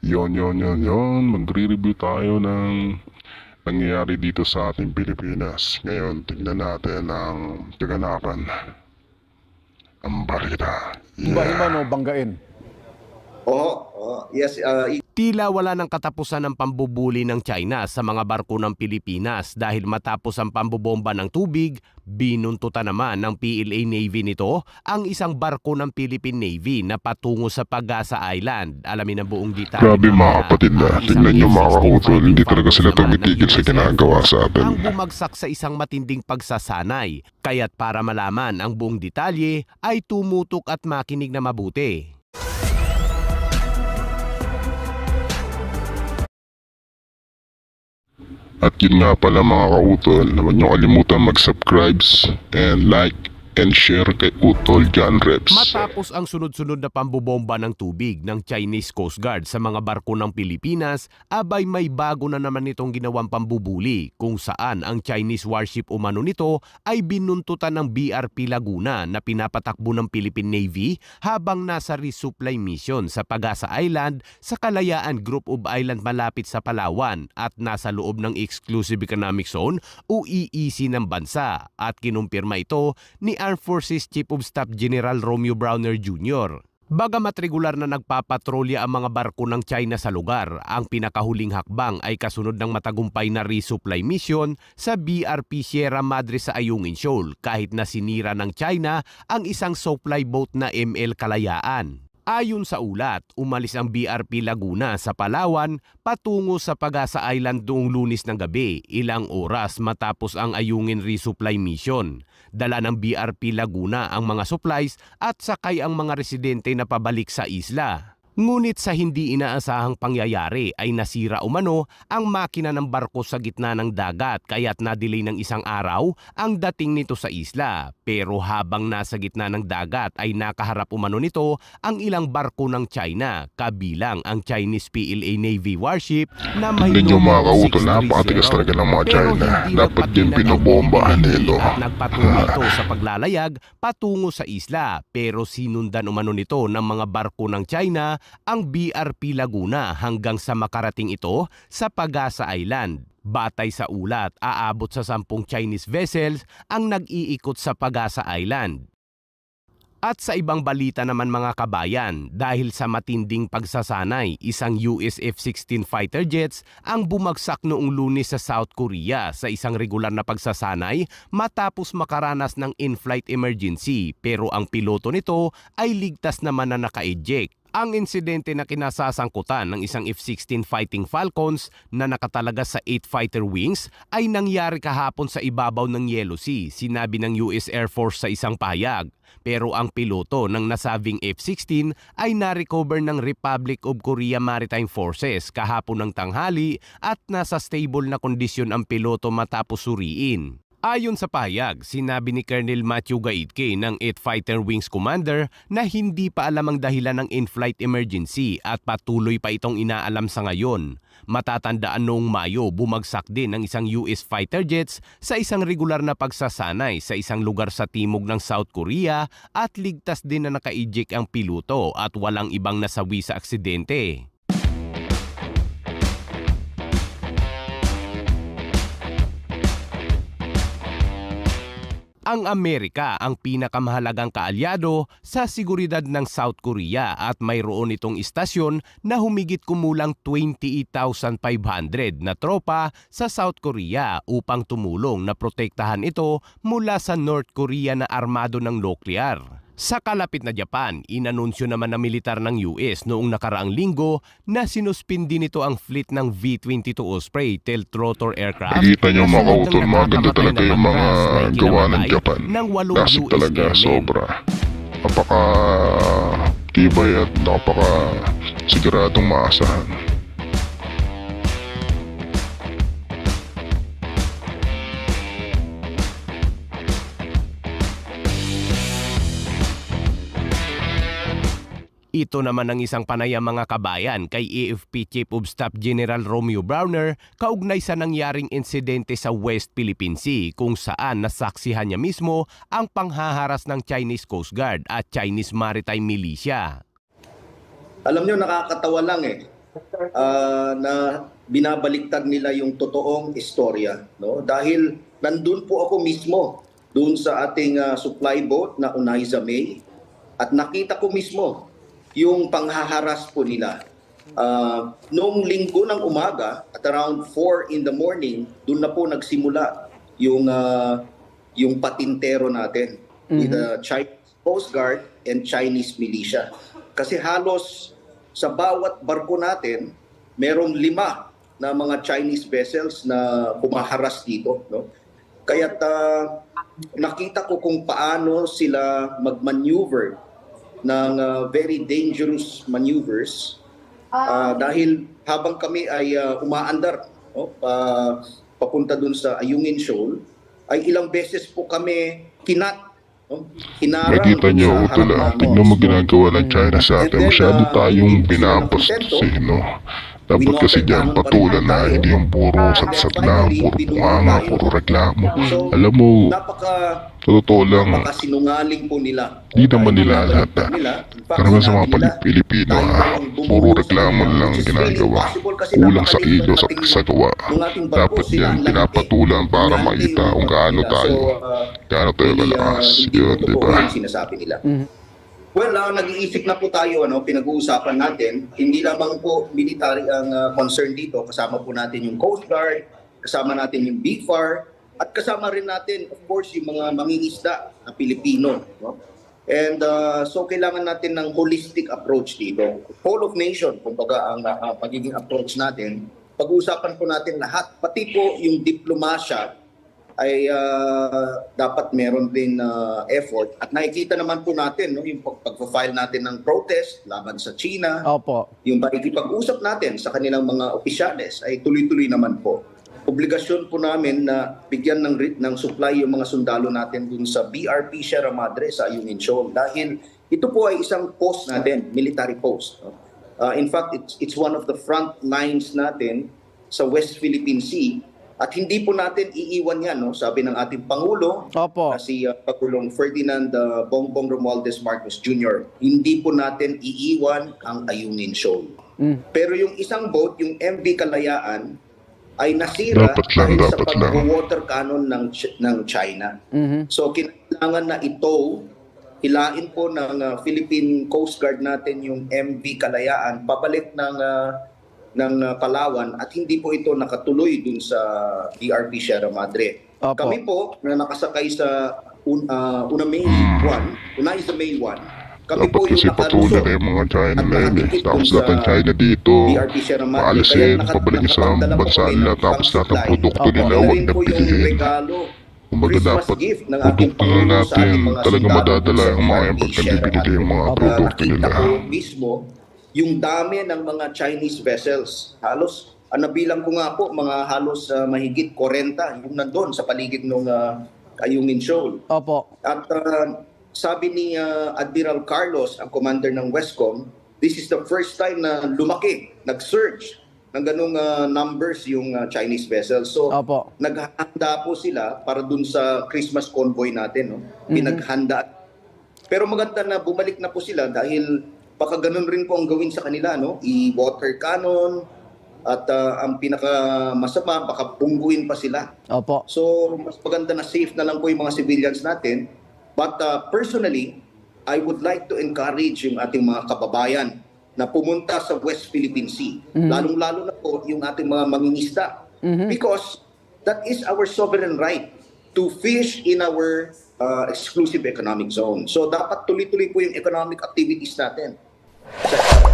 Yon, yon, yon, yon. Magre-review tayo ng nangyayari dito sa ating Pilipinas. Ngayon, tingnan natin ang kaganapan. Ang balita. Iba-iba no, banggain. Oo, oo. yes, uh, Tila wala ng katapusan ng pambubuli ng China sa mga barko ng Pilipinas dahil matapos ang pambobomba ng tubig, binuntutan naman ng PLA Navy nito ang isang barko ng Philippine Navy na patungo sa Pagasa Island. Alamin ang buong detalye. Grabe mga kapatid na. Tingnan nyo mga F-16 kahutol. Hindi talaga sila tumitigil sa ginagawa sa atin. ang bumagsak sa isang matinding pagsasanay. Kaya't para malaman ang buong detalye ay tumutok at makinig na mabuti. At yun nga pala mga kautol, naman nyo kalimutan mag-subscribe and like and share kay Utol John Reps. Matapos ang sunod-sunod na pambobomba ng tubig ng Chinese Coast Guard sa mga barko ng Pilipinas, abay may bago na naman itong ginawang pambubuli kung saan ang Chinese warship umano nito ay binuntutan ng BRP Laguna na pinapatakbo ng Philippine Navy habang nasa resupply mission sa Pagasa Island sa Kalayaan Group of Island malapit sa Palawan at nasa loob ng Exclusive Economic Zone o EEZ ng bansa at kinumpirma ito ni Armed Forces Chief of Staff General Romeo Browner Jr. Bagamat regular na nagpapatrolya ang mga barko ng China sa lugar, ang pinakahuling hakbang ay kasunod ng matagumpay na resupply mission sa BRP Sierra Madre sa Ayungin Shoal kahit na sinira ng China ang isang supply boat na ML Kalayaan. Ayon sa ulat, umalis ang BRP Laguna sa Palawan patungo sa Pagasa Island noong lunis ng gabi, ilang oras matapos ang Ayungin resupply mission. Dala ng BRP Laguna ang mga supplies at sakay ang mga residente na pabalik sa isla. Ngunit sa hindi inaasahang pangyayari ay nasira umano ang makina ng barko sa gitna ng dagat kaya't na-delay ng isang araw ang dating nito sa isla. Pero habang nasa gitna ng dagat ay nakaharap umano nito ang ilang barko ng China kabilang ang Chinese PLA Navy warship na may Tingnan nyo kautol, 630. napakatigas talaga ng mga China. hindi Dapat din pinobombahan nito. At nagpatuloy ito sa paglalayag patungo sa isla pero sinundan umano nito ng mga barko ng China ang BRP Laguna hanggang sa makarating ito sa Pagasa Island. Batay sa ulat, aabot sa sampung Chinese vessels ang nag-iikot sa Pagasa Island. At sa ibang balita naman mga kabayan, dahil sa matinding pagsasanay, isang US F-16 fighter jets ang bumagsak noong lunes sa South Korea sa isang regular na pagsasanay matapos makaranas ng in-flight emergency pero ang piloto nito ay ligtas naman na naka-eject. Ang insidente na kinasasangkutan ng isang F-16 Fighting Falcons na nakatalaga sa 8 fighter wings ay nangyari kahapon sa ibabaw ng Yellow Sea, sinabi ng US Air Force sa isang pahayag. Pero ang piloto ng nasabing F-16 ay na-recover ng Republic of Korea Maritime Forces kahapon ng tanghali at nasa stable na kondisyon ang piloto matapos suriin. Ayon sa pahayag, sinabi ni Colonel Matthew Gaitke ng 8 Fighter Wings Commander na hindi pa alam ang dahilan ng in-flight emergency at patuloy pa itong inaalam sa ngayon. Matatandaan noong Mayo, bumagsak din ng isang US fighter jets sa isang regular na pagsasanay sa isang lugar sa timog ng South Korea at ligtas din na naka-eject ang piloto at walang ibang nasawi sa aksidente. Ang Amerika ang pinakamahalagang kaalyado sa seguridad ng South Korea at mayroon itong istasyon na humigit kumulang 28,500 na tropa sa South Korea upang tumulong na protektahan ito mula sa North Korea na armado ng nuklear. Sa kalapit na Japan, inanunsyo naman ng militar ng US noong nakaraang linggo na sinuspindi nito ang fleet ng V-22 Osprey tiltrotor aircraft. Nakikita nyo mga kautol, maganda talaga yung mga gawa ng Japan. ng Classic talaga, sobra. Napaka tibay at napaka siguradong maasahan. Ito naman ang isang panayam mga kabayan kay AFP Chief of Staff General Romeo Browner kaugnay sa nangyaring insidente sa West Philippine Sea kung saan nasaksihan niya mismo ang panghaharas ng Chinese Coast Guard at Chinese Maritime Militia. alam nyo, nakakatawa lang eh. ah, na binabaliktad nila yung totoong istorya. No? Dahil nandun po ako mismo, doon sa ating ah, supply boat na Unaiza May, at nakita ko mismo yung panghaharas po nila. Ah, noong linggo ng umaga, at around 4 in the morning, doon na po nagsimula yung, ah, yung patintero natin with the Chinese Coast Guard and Chinese militia. Kasi halos sa bawat barko natin, merong lima na mga Chinese vessels na pumaharas dito. No? Kaya nakita ko kung paano sila mag-maneuver ng ah, very dangerous maneuvers Ah, dahil habang kami ay ah, umaandar no, pa, papunta dun sa Ayungin Shoal, ay ilang beses po kami kinat. No? Hinarang Nakita niyo, ah, namin. tignan mo ginagawa ng China sa atin. Masyado tayong sila binabastusin, no? Dapat kasi dyan, patulan na, hindi yung puro satsat lang, puro bunganga, puro reklamo. Alam mo, sa totoo lang, napakasinungaling po nila. Di naman nila lahat, ah. nila, in fact, karamihan sa mga pali- Pilipino, tayo ah, puro reklamo lang ginagawa. Kulang sa ng sa, sa gawa. Dapat yan, pinapatulan para Ang makita laki kung yung gaano tayo, uh, gaano tayo ah, kalakas. Yun, di ba? sinasabi nila. Well, ah, nag-iisip na po tayo, ano, pinag-uusapan natin, hindi lamang po military ang ah, concern dito, kasama po natin yung Coast Guard, kasama natin yung BFAR, at kasama rin natin, of course, yung mga mangingisda na Pilipino. No? And ah, so kailangan natin ng holistic approach dito. Whole of nation, kumbaga ang ah, pagiging approach natin. Pag-uusapan po natin lahat, pati po yung diplomasya ay ah, dapat meron din ah, effort. At nakikita naman po natin no, yung pag- pag-file natin ng protest laban sa China, Opo. yung pakikipag-usap natin sa kanilang mga opisyales ay tuloy-tuloy naman po. Obligasyon po namin na bigyan ng, ng supply yung mga sundalo natin dun sa BRP Sierra Madre sa Ayungin Shoal dahil ito po ay isang post natin, military post. no? Uh, in fact, it's, it's one of the front lines natin sa West Philippine Sea at hindi po natin iiwan yan, no? sabi ng ating Pangulo, Opo. na si uh, Pagulong Ferdinand uh, Bongbong Romualdez Marcos Jr. Hindi po natin iiwan ang Ayungin Shoal. Mm. Pero yung isang boat, yung MV Kalayaan, ay nasira Dapat lang, dahil dapat sa pag-water cannon ng, Ch- ng China. Mhm. So kailangan na ito, hilain po ng uh, Philippine Coast Guard natin yung MV Kalayaan pabalik ng uh, ng uh, Palawan at hindi po ito nakatuloy dun sa DRP Sierra Madre. Opo. Kami po na nakasakay sa un, uh, Una May 1, Una is the May 1. Kami Dapat po yung kasi patulan nakalusot na yung mga China na yun eh. Tapos lahat ng sa China dito, paalisin, pabalik sa bansa nila, ng tapos lahat ng produkto Opo. nila, huwag rin na yung regalo Kumbaga dapat ng produkto na natin, sundalo madadala sa yung mga yan DRP pag Sierra nabibili yung mga produkto nila. ko mismo yung dami ng mga Chinese vessels. Halos, ang nabilang ko nga po, mga halos ah, mahigit 40 yung nandun sa paligid ng Ayungin Shoal. Opo. At uh, sabi ni uh, Admiral Carlos, ang commander ng Westcom, this is the first time na lumaki, nag-surge ng ganung uh, numbers yung uh, Chinese vessels. So, Opo. naghahanda po sila para dun sa Christmas convoy natin. No? Mhm. Pinaghanda. Pero maganda na bumalik na po sila dahil baka ganun rin po ang gawin sa kanila. No? I-water cannon at uh, ang pinaka masama, baka pungguin pa sila. Opo. So, mas maganda na safe na lang po yung mga civilians natin. But uh, personally, I would like to encourage yung ating mga kababayan na pumunta sa West Philippine Sea. Lalong-lalo na po yung ating mga mangingisda. Because that is our sovereign right to fish in our uh, exclusive economic zone. So, dapat tuloy-tuloy po yung economic activities natin sa